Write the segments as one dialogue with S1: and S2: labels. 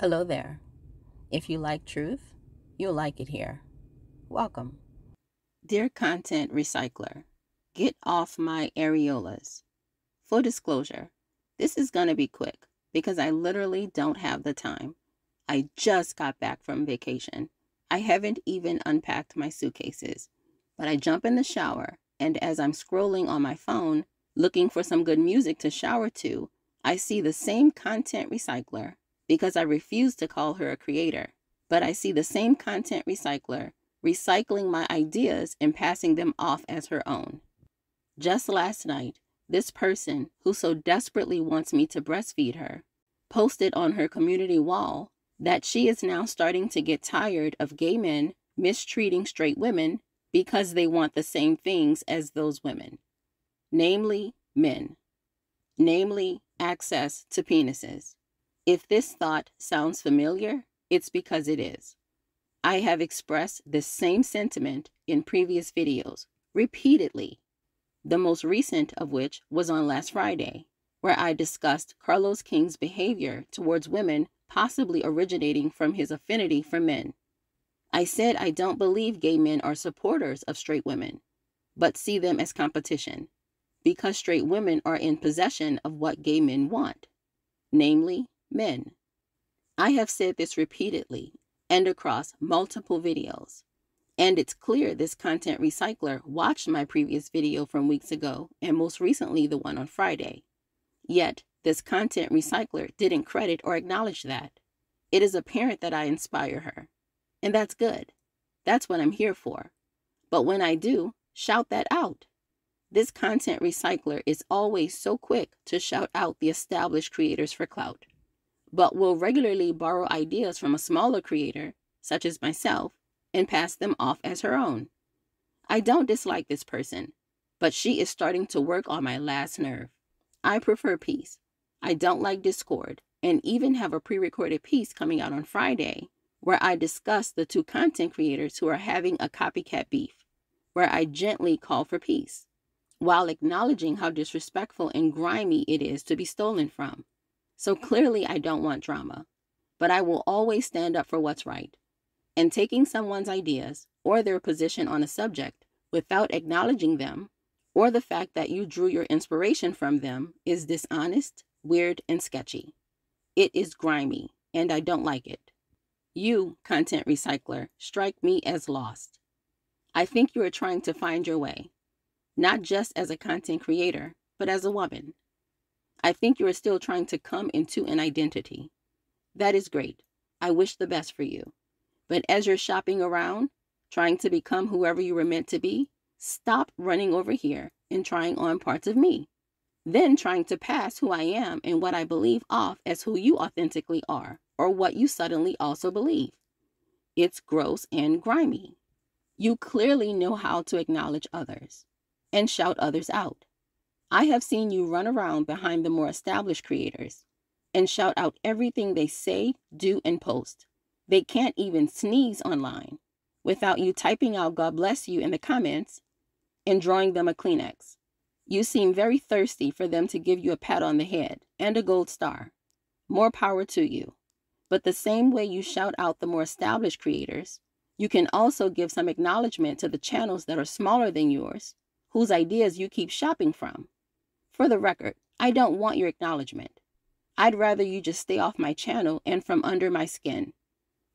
S1: Hello there. If you like truth, you'll like it here. Welcome. Dear Content Recycler, get off my areolas. Full disclosure, this is going to be quick because I literally don't have the time. I just got back from vacation. I haven't even unpacked my suitcases, but I jump in the shower, and as I'm scrolling on my phone, looking for some good music to shower to, I see the same content recycler because I refuse to call her a creator. But I see the same content recycler recycling my ideas and passing them off as her own. Just last night, this person, who so desperately wants me to breastfeed her, posted on her community wall that she is now starting to get tired of gay men mistreating straight women because they want the same things as those women, namely men, namely access to penises. If this thought sounds familiar, it's because it is. I have expressed this same sentiment in previous videos repeatedly, the most recent of which was on last Friday, where I discussed Carlos King's behavior towards women possibly originating from his affinity for men. I said I don't believe gay men are supporters of straight women, but see them as competition, because straight women are in possession of what gay men want, namely men. I have said this repeatedly and across multiple videos. And it's clear this content recycler watched my previous video from weeks ago and most recently the one on Friday. Yet, this content recycler didn't credit or acknowledge that. It is apparent that I inspire her. And that's good. That's what I'm here for. But when I do, shout that out. This content recycler is always so quick to shout out the established creators for clout but will regularly borrow ideas from a smaller creator, such as myself, and pass them off as her own. I don't dislike this person, but she is starting to work on my last nerve. I prefer peace. I don't like discord, and even have a pre recorded piece coming out on Friday where I discuss the two content creators who are having a copycat beef, where I gently call for peace, while acknowledging how disrespectful and grimy it is to be stolen from. So clearly, I don't want drama, but I will always stand up for what's right. And taking someone's ideas or their position on a subject without acknowledging them or the fact that you drew your inspiration from them is dishonest, weird, and sketchy. It is grimy, and I don't like it. You, content recycler, strike me as lost. I think you are trying to find your way, not just as a content creator, but as a woman. I think you are still trying to come into an identity. That is great. I wish the best for you. But as you're shopping around, trying to become whoever you were meant to be, stop running over here and trying on parts of me. Then trying to pass who I am and what I believe off as who you authentically are or what you suddenly also believe. It's gross and grimy. You clearly know how to acknowledge others and shout others out. I have seen you run around behind the more established creators and shout out everything they say, do, and post. They can't even sneeze online without you typing out God bless you in the comments and drawing them a Kleenex. You seem very thirsty for them to give you a pat on the head and a gold star. More power to you. But the same way you shout out the more established creators, you can also give some acknowledgement to the channels that are smaller than yours, whose ideas you keep shopping from. For the record, I don't want your acknowledgement. I'd rather you just stay off my channel and from under my skin.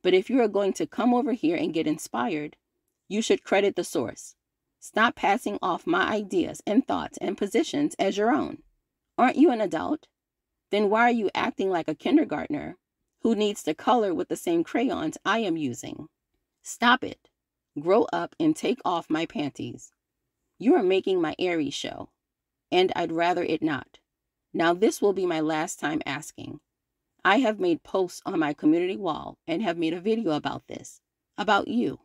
S1: But if you are going to come over here and get inspired, you should credit the source. Stop passing off my ideas and thoughts and positions as your own. Aren't you an adult? Then why are you acting like a kindergartner who needs to color with the same crayons I am using? Stop it. Grow up and take off my panties. You are making my Aries show and I'd rather it not. Now, this will be my last time asking. I have made posts on my community wall and have made a video about this, about you.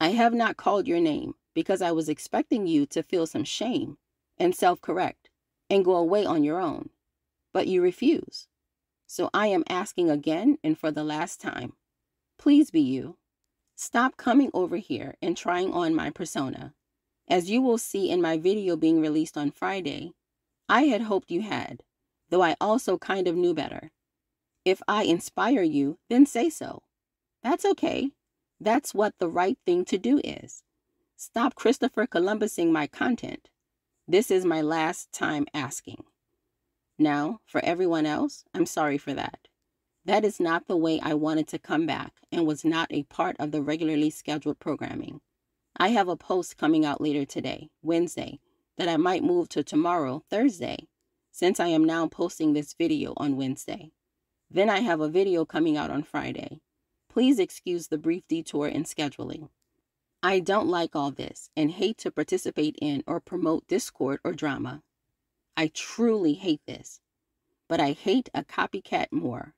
S1: I have not called your name because I was expecting you to feel some shame and self correct and go away on your own, but you refuse. So I am asking again and for the last time. Please be you. Stop coming over here and trying on my persona. As you will see in my video being released on Friday, I had hoped you had, though I also kind of knew better. If I inspire you, then say so. That's okay. That's what the right thing to do is. Stop Christopher Columbusing my content. This is my last time asking. Now, for everyone else, I'm sorry for that. That is not the way I wanted to come back and was not a part of the regularly scheduled programming. I have a post coming out later today, Wednesday, that I might move to tomorrow, Thursday, since I am now posting this video on Wednesday. Then I have a video coming out on Friday. Please excuse the brief detour in scheduling. I don't like all this and hate to participate in or promote discord or drama. I truly hate this, but I hate a copycat more.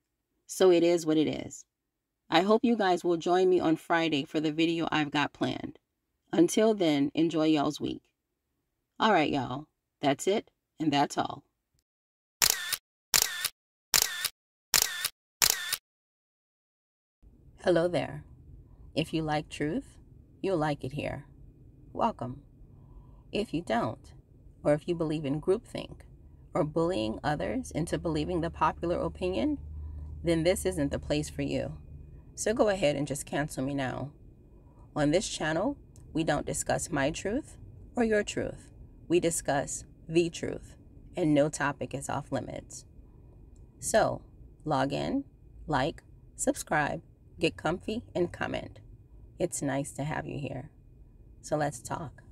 S1: So it is what it is. I hope you guys will join me on Friday for the video I've got planned. Until then, enjoy y'all's week. All right, y'all. That's it, and that's all. Hello there. If you like truth, you'll like it here. Welcome. If you don't, or if you believe in groupthink or bullying others into believing the popular opinion, then this isn't the place for you. So go ahead and just cancel me now. On this channel, we don't discuss my truth or your truth. We discuss the truth, and no topic is off limits. So, log in, like, subscribe, get comfy, and comment. It's nice to have you here. So let's talk.